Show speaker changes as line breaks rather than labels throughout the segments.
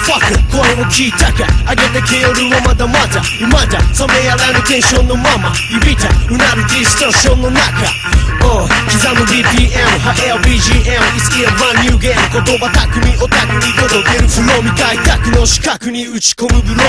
ファック声を聞いたか？上げてけ夜はまだまだ。今だ冷めやらぬテンションのまま。いびたうなるディストーションの中。おう刻む BPM 栄え BGM It's a brand new game 言葉巧みオタクに届けるフローみたいタクの四角に打ち込むブロー。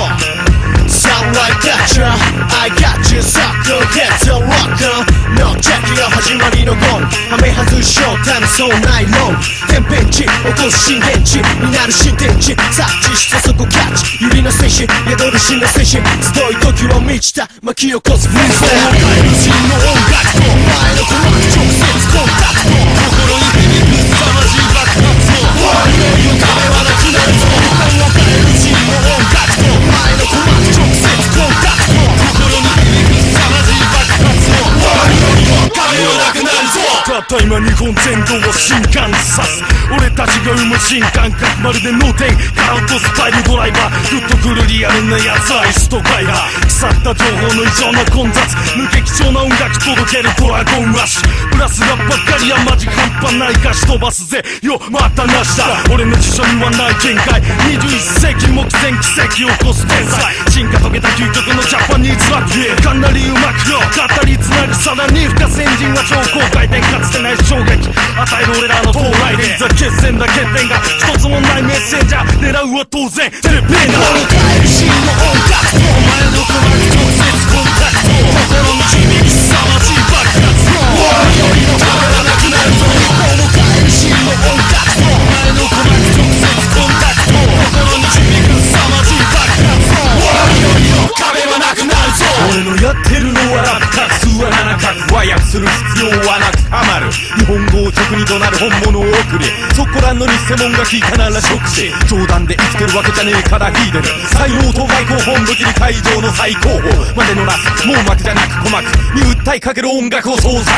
Sound like that yeah I got you sucker Get the rock on No check が始まりのゴール。はめ外しショータイムそうないロー。天変地落とす震源地になる新天地察知してそこキャッチ指の精神宿る死の精神集い時は満ちた巻き起こすフリースタイルを変える真の音楽と前の鼓膜直接コンタクト
たった今日本全土を震撼さす俺たちが生む新感覚まるで脳天カウントスタイルドライバーグッとくるリアルなやつアイスとガイガー腐った情報の異常な混雑抜け貴重な音楽届けるドラゴンラッシュ。プラスラばっかりはマジ半端ないかし飛ばすぜよまたなしだ俺の辞書にはない見解21世紀目前奇跡を起こす天才進化遂げた究極のジャパニーズラップかなりうまくよ語りつなぐさらに深先人は超高回転かつ。てない衝撃与える俺らの到来で。ザ決戦だ欠点が一つもないメッセンジャー。狙うは当然。テレペーナー変える真の音楽とお前の鼓膜直接コンタクト。心に響く凄まじい爆発のよりの壁はなくなるぞもう変える真の音楽とお前の鼓膜直接コンタクト心に響く凄まじい爆発。のよりの壁はなくなるぞ俺のやってるのはラップする必要はなくはまる。日本語を直に怒鳴る本物を送れ。そこらの偽物が聞いたならショックし冗談で生きてるわけじゃねえから聞いてる。才能と外交本武器に会場の最高峰。までのラス網膜じゃなく鼓膜。に訴えかける音楽を創作。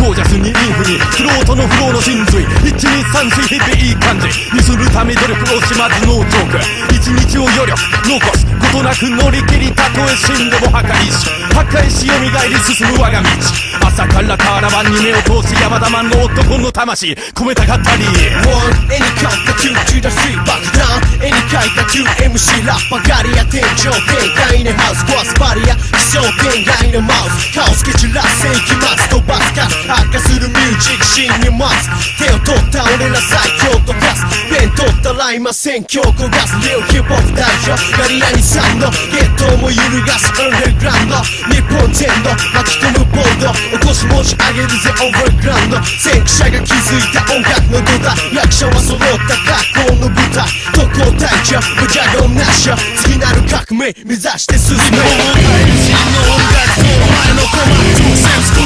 ゴージャスにインフにフロートのフローの真髄。123水日々いい感じ。にするため努力をしまずのジョーク。一日を余力。残す。ことなく乗り切りたとえ死んでも破壊し破壊し蘇り進む我が道。朝からカーラバンに目を通す山田マンの男の魂。込めたかったり
One, any count the two to the three back down Any kind the two MC ラッパガリア。天井天下イネハウス。壊すバリア気象天外のマウスカオスケチュラ世紀末飛ばすか発火するミュージックシーンに待つ手を取った俺ら最強と化す。ペン取ったら今戦況焦がすリオヒップホップ代表ガリアニさんのゲットも揺るがすアンダーグラウンド。日本全土巻き込むボード。起こし持ち上げるぜオーバーグラウンド。先駆者が築いた音楽の土台。役者は揃った学校の舞台。特攻隊長無邪言なしよ次なる革命目指して進め
日本を変える真の音楽とお前の鼓膜直接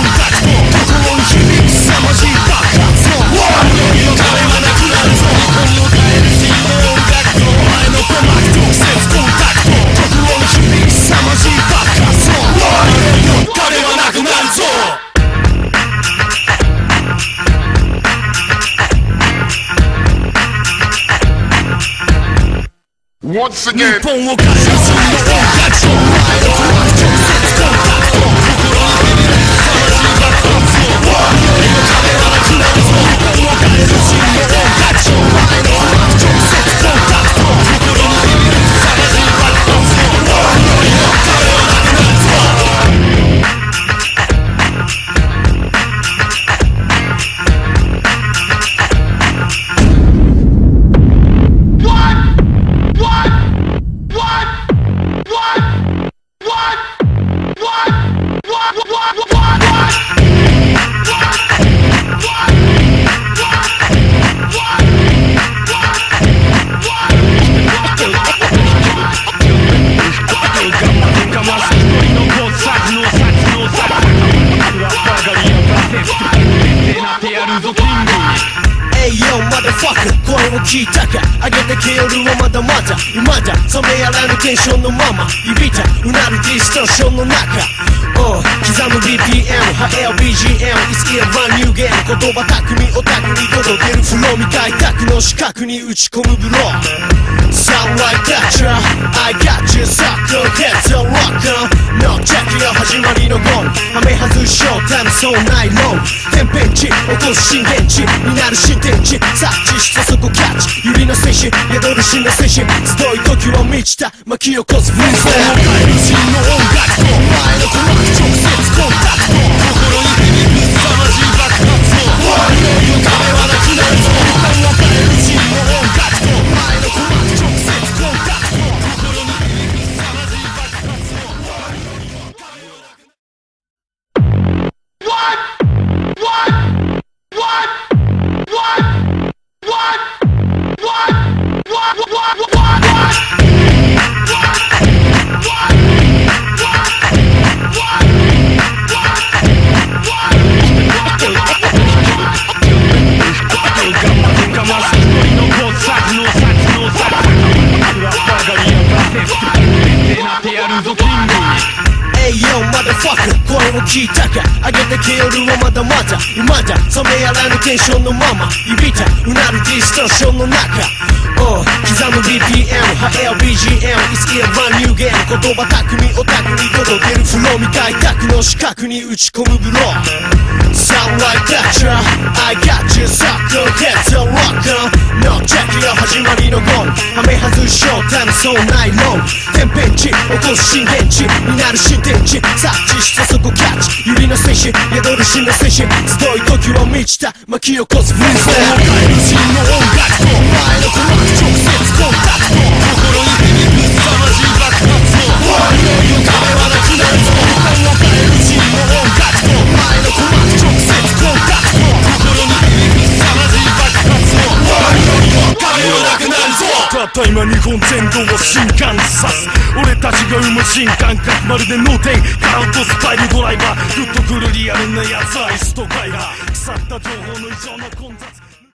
るぞ日本を変える真ってなってやるぞ。
Hey yo, motherfucker 声を聞いたか上げてけ夜はまだまだ未だ冷めやらぬテンションのままいびたうなるディストーションの中。おう刻む BPM 栄え BGM It's a brand new game 言葉巧みオタクに届けるフローみたいタクの四角に打ち込むブロー。Sound like that ya I got you sucker Heads are rocker. No check よ始まりのゴンはめ外しショータイムそうないロン天変地起こす震源地になる新天地。察知してそこキャッチ。指の精神宿る真の精神集い時は満ちた。巻き起こすフリースタイル。
変える真の音楽と前の鼓
Hey yo motherfucker 声を聞いたか。上げて消えるはまだまだ。まだ冷めやらぬテンションのまま。指たうなるディストーションの中。おう刻む BPM 流行 BGM It's a brand new game 言葉巧みオタクに届ける。みたい卓の四角に打ち込むブロー。Sound like that ya I got you sucker. Heads are rocker. No check よ始まりのゴンはめ外しショータイムそうないロン。天変地起こす震源地になる新天地。察知してそこキャッチ。指の戦士宿る真の精神集い時は満ちた。巻き起こすフリースタイル。
変える真の音楽と前の鼓膜たった今日本全土を震撼さす俺たちが生む新感覚まるで脳天カウントスタイルドライバーグッとくるリアルなやつアイストガイラー腐った情報の異常な混雑。